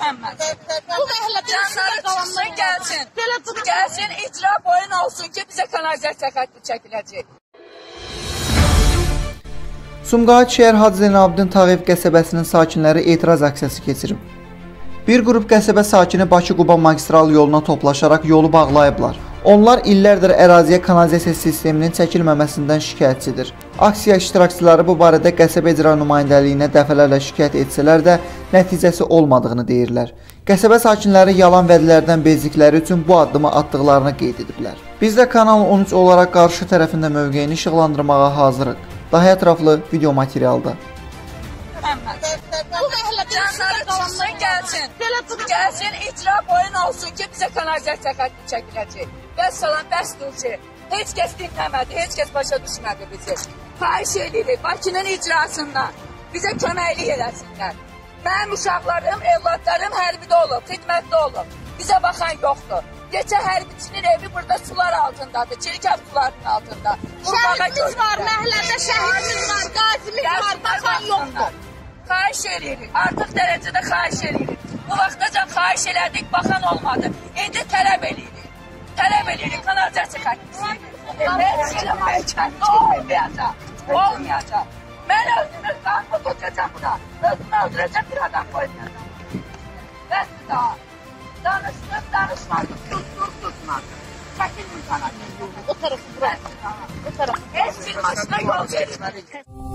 Məmməd. Bu məhəllədə Canları qalanlar gəlsin. Belə durur. Gəlsin, icra boyun olsun ki, bizə kanalizasiya xətti çəkiləcək. Sumqayıt şəhər Hacı Zeynalabdin Tağıyev qəsəbəsinin sakinləri etiraz aksiyası keçirib. Bir qrup qəsəbə sakini Bakı-Quba magistral yoluna toplaşaraq yolu bağlayıblar. Onlar illərdir əraziyə kanalizasiya sisteminin çəkilməməsindən şikayətçidir. Aksiya iştirakçıları bu barədə qəsəbə icra nümayəndəliyinə dəfələrlə şikayət etsələr də nəticəsi olmadığını deyirlər. Qəsəbə sakinləri yalan vədlərdən bezdikləri üçün bu addımı atdıqlarını qeyd ediblər. Biz də Kanal 13 olaraq qarşı tərəfində mövqeyini işıqlandırmağa hazırıq. Daha ətraflı video materialda. Bu məhəllədə Canları qalanlar çıxsın, gəlsin. Belə durur. Gəlsin, icra boyun olsun ki, bizə kanalizasiya çəkiləcək. Bəs salam, bəs dur ki, heç kəs dinləmədi, heç kəs başa düşmədi bizi. Xahiş edirik Bakının icrasından bizə köməklik eləsinlər. Mənim uşaqlarım, evladlarım hərbidə olub, xidmətdə olub. Bizə baxan yoxdur. Geçə hərbiçinin evi burada sular altındadır, çirkəf sularının altında. Şəhidimiz var, məhəllədə şəhidimiz var, qazimiz var, baxan yoxdur. Xahiş edirik, artıq dərəcədə xahiş edirik. Bu vaxtacan xahiş elədik, baxan olmadı. İndi tələb edirik. Bedeli kalacak kaçmışsın. Ben seni mekan olmayacağım. Olmayacağım. Ben öldürürsem bu tutacağım da. Hızını öldürecek bir adam koymayacağım. Ben daha danıştım danışmadım. Sustum susmadım. Çekildim sana. O tarafı bırak. O tarafı. Eski başına yol verin.